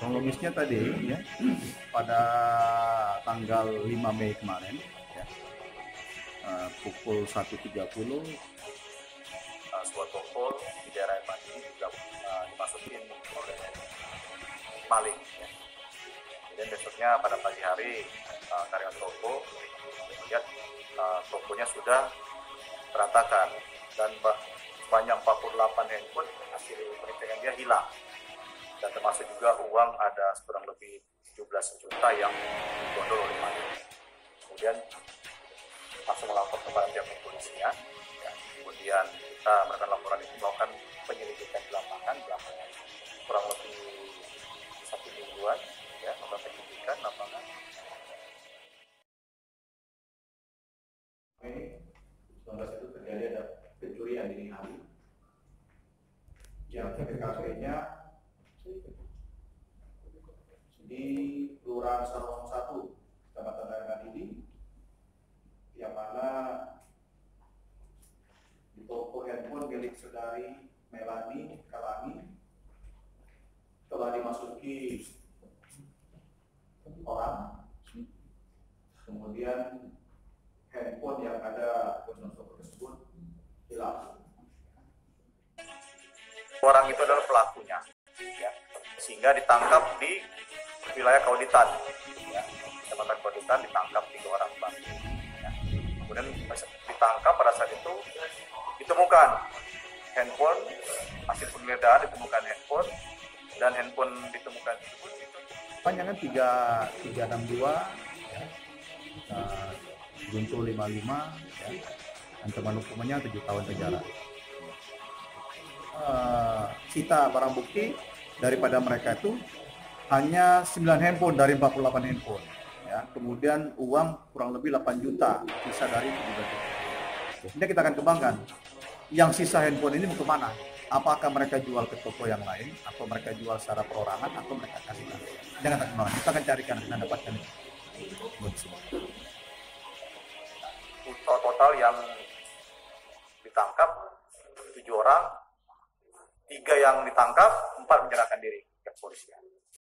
kasusnya tadi ya pada tanggal 5 Mei kemarin ya, uh, pukul 1.30 uh, sebuah toko di daerah Pati juga uh, dimasukin oleh maling. Ya. Kemudian besoknya pada pagi hari uh, karyawan toko melihat uh, tokonya sudah berantakan dan sebanyak 48 handphone hasil pengecekan dia hilang dan termasuk juga uang ada kurang lebih 17 juta yang digondol oleh maling. Kemudian langsung melapor kepada pihak kepolisian. Ya, kemudian kita melakukan laporan itu melakukan penyelidikan di lapangan, di lapangan kurang lebih satu mingguan, ya, melakukan penyelidikan lapangan. Mei 19 itu terjadi ada pencurian dini hari yang TKP-nya di Kelurahan Sarong 1, Kecamatan Daerah ini, yang mana di toko handphone milik saudari Melani Kalani telah dimasuki orang, kemudian handphone yang ada toko tersebut hilang. Orang itu adalah pelakunya, ya. Sehingga ditangkap di wilayah Kauditan, ya. Kecamatan Kauditan ditangkap tiga orang pelaku. Ya. Kemudian ditangkap pada saat itu ditemukan handphone hasil penggeledahan ditemukan handphone dan handphone ditemukan panjangnya tiga tiga enam dua ya. Uh, Guntur 55 ya. ancaman hukumannya 7 tahun penjara uh, barang bukti daripada mereka itu hanya 9 handphone dari 48 handphone ya. Kemudian uang kurang lebih 8 juta sisa dari 7 juta ini kita akan kembangkan. Yang sisa handphone ini mau ke mana? Apakah mereka jual ke toko yang lain atau mereka jual secara perorangan atau mereka kasih jangan tak kembangkan kita akan carikan dan dapatkan itu total yang ditangkap tujuh orang tiga yang ditangkap empat menyerahkan diri ke polisi